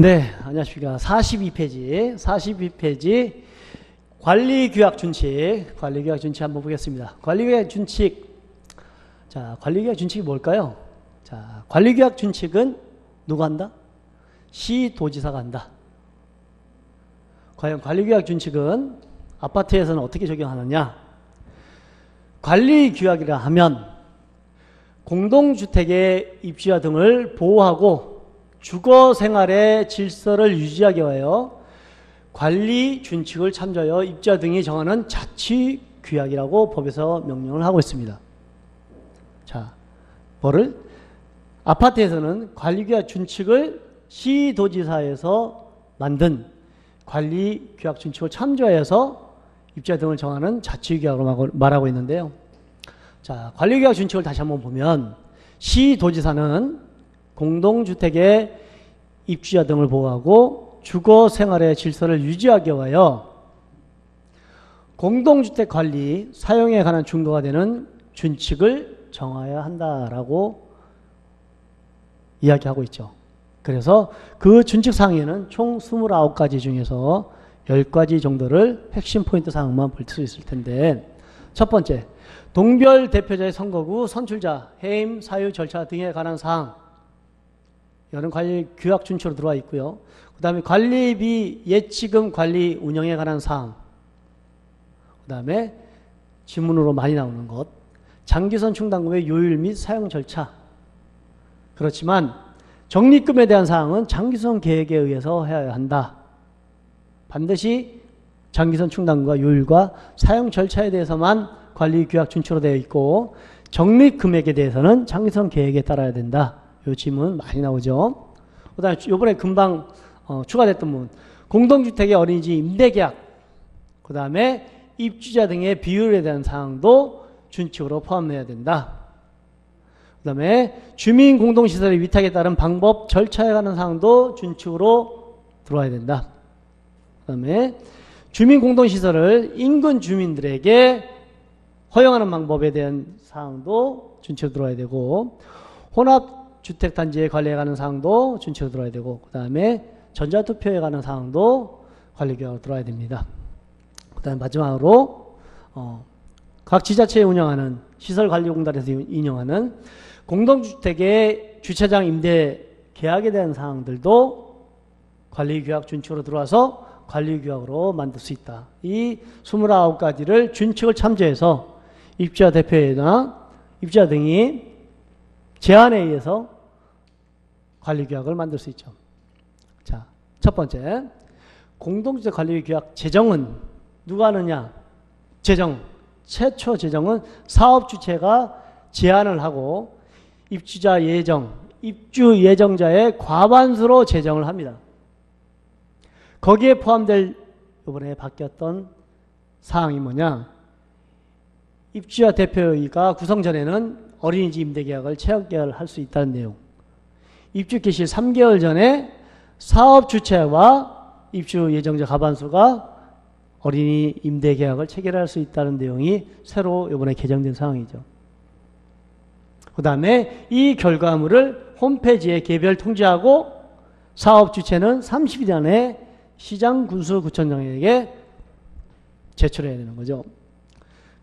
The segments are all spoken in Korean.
네, 안녕하십니까. 42페이지, 42페이지 관리규약 준칙, 관리규약 준칙 한번 보겠습니다. 관리규약 준칙, 자, 관리규약 준칙이 뭘까요? 자, 관리규약 준칙은 누가 한다? 시도지사가 한다. 과연 관리규약 준칙은 아파트에서는 어떻게 적용하느냐? 관리규약이라 하면 공동주택의 입주자 등을 보호하고 주거 생활의 질서를 유지하기 위하여 관리 준칙을 참조하여 입자 등이 정하는 자치 규약이라고 법에서 명령을 하고 있습니다. 자, 뭐를? 아파트에서는 관리 규약 준칙을 시도지사에서 만든 관리 규약 준칙을 참조하여서 입자 등을 정하는 자치 규약으로 말하고 있는데요. 자, 관리 규약 준칙을 다시 한번 보면 시도지사는 공동주택의 입주자 등을 보호하고 주거 생활의 질서를 유지하기 위하여 공동주택 관리 사용에 관한 준거가 되는 준칙을 정하여야 한다라고 이야기하고 있죠. 그래서 그 준칙 사항에는 총 29가지 중에서 10가지 정도를 핵심 포인트 사항만 볼 수 있을 텐데 첫 번째, 동별 대표자의 선거구 선출자, 해임, 사유 절차 등에 관한 사항 이거는 관리 규약 준칙으로 들어와 있고요. 그 다음에 관리비 예치금 관리 운영에 관한 사항. 그 다음에 지문으로 많이 나오는 것. 장기선 충당금의 요율 및 사용 절차. 그렇지만 적립금에 대한 사항은 장기선 계획에 의해서 해야 한다. 반드시 장기선 충당금과 요율과 사용 절차에 대해서만 관리 규약 준칙으로 되어 있고 적립 금액에 대해서는 장기선 계획에 따라야 된다. 요 질문 많이 나오죠. 그 다음에 요번에 금방 어, 추가됐던 부분. 공동주택의 어린이집 임대계약. 그 다음에 입주자 등의 비율에 대한 사항도 준칙으로 포함해야 된다. 그 다음에 주민 공동시설의 위탁에 따른 방법, 절차에 관한 사항도 준칙으로 들어와야 된다. 그 다음에 주민 공동시설을 인근 주민들에게 허용하는 방법에 대한 사항도 준칙으로 들어와야 되고 혼합 주택단지에 관리에 관한 사항도 준칙으로 들어야 되고 그 다음에 전자투표에 관한 사항도 관리규약으로 들어야 됩니다. 그 다음에 마지막으로 어, 각 지자체에 운영하는 시설관리공단에서 인용하는 공동주택의 주차장 임대 계약에 대한 사항들도 관리규약 준칙으로 들어와서 관리규약으로 만들 수 있다. 이 29가지를 준칙을 참조해서 입주자 대표회나 입주자 등이 제안에 의해서 관리규약을 만들 수 있죠. 자, 첫 번째. 공동주택 관리규약 제정은 누가 하느냐? 제정. 최초 제정은 사업 주체가 제안을 하고 입주자 예정, 입주 예정자의 과반수로 제정을 합니다. 거기에 포함될 이번에 바뀌었던 사항이 뭐냐? 입주자 대표가 구성 전에는 어린이집 임대계약을 체험계약을 할수 있다는 내용. 입주 개시 3개월 전에 사업 주체와 입주 예정자 가반수가 어린이 임대 계약을 체결할 수 있다는 내용이 새로 이번에 개정된 상황이죠. 그 다음에 이 결과물을 홈페이지에 개별 통지하고 사업 주체는 30일 안에 시장 군수 구청장에게 제출해야 되는 거죠.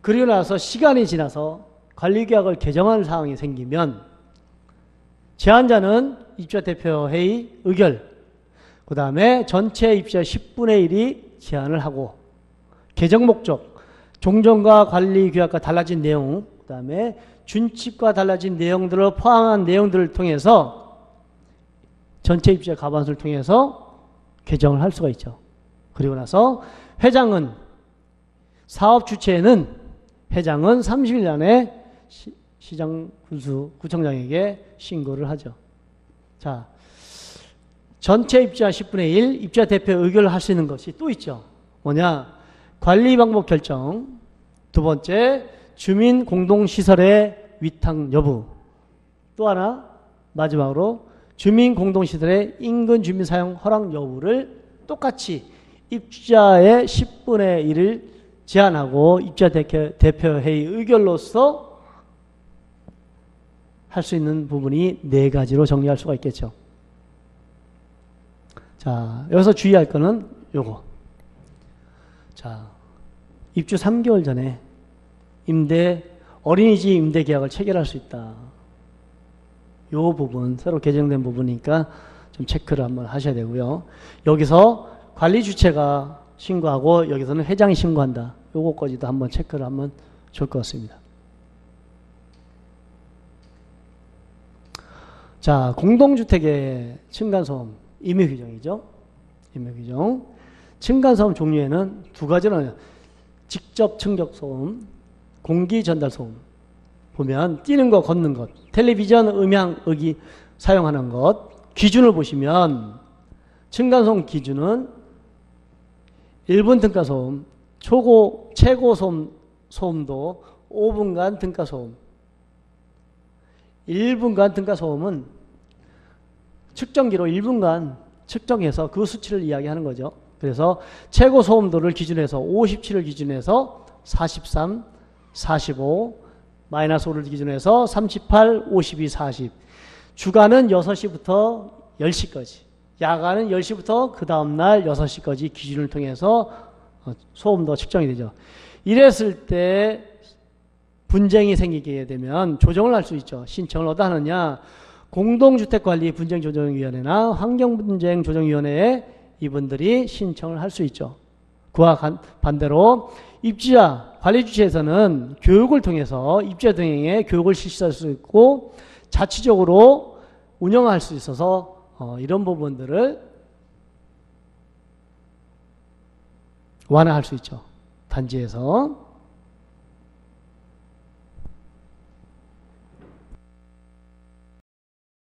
그리고 나서 시간이 지나서 관리계약을 개정할 상황이 생기면 제안자는 입주자 대표 회의 의결, 그 다음에 전체 입주자 10분의 1이 제안을 하고 개정 목적, 종전과 관리 규약과 달라진 내용, 그 다음에 준칙과 달라진 내용들을 포함한 내용들을 통해서 전체 입주자 가반수를 통해서 개정을 할 수가 있죠. 그리고 나서 회장은 사업 주체는 회장은 30일 안에 시 장 군수 구청장에게 신고를 하죠. 자, 전체 입주자 10분의 1 입주자 대표 있는 것이 또 있죠. 뭐냐? 관리 방법 결정. 두 번째, 주민 공동 시설의 위탁 여부. 또 하나, 마지막으로 주민 공동 시설의 인근 주민 사용 허락 여부를 똑같이 입주자의 10분의 1을 제한하고 입주자 대표 회의 의결로서 할 수 있는 부분이 네 가지로 정리할 수가 있겠죠. 자, 여기서 주의할 거는 요거. 자, 입주 3개월 전에 임대, 어린이집 임대 계약을 체결할 수 있다. 요 부분, 새로 개정된 부분이니까 좀 체크를 한번 하셔야 되고요. 여기서 관리 주체가 신고하고 여기서는 회장이 신고한다. 요거까지도 한번 체크를 하면 좋을 것 같습니다. 자, 공동주택의 층간소음 임의 규정이죠. 임의 규정. 층간소음 종류에는 두 나눠요. 직접 충격 소음, 공기 전달 소음. 보면 뛰는 거, 걷는 것, 텔레비전, 음향, 의기 사용하는 것 기준을 보시면 층간소음 기준은 1분 등가소음, 초고 최고 소음 소음도 5분간 등가소음. 1분간 등가소음은 측정기로 1분간 측정해서 그 수치를 이야기하는 거죠. 그래서 최고 소음도를 기준해서 57을 기준해서 43, 45, 마이너스 5를 기준해서 38, 52, 40. 주간은 6시부터 10시까지. 야간은 10시부터 그 다음날 6시까지 기준을 통해서 어, 소음도 측정이 되죠. 이랬을 때 분쟁이 생기게 되면 조정을 할 수 있죠. 신청을 어디다 하느냐. 공동주택관리 분쟁조정위원회나 환경분쟁조정위원회에 이분들이 신청을 할 수 있죠. 그와 반대로 입주자 관리주체에서는 교육을 통해서 입주자 등에게 교육을 실시할 수 있고 자치적으로 운영할 수 있어서 어, 이런 부분들을 완화할 수 있죠. 단지에서.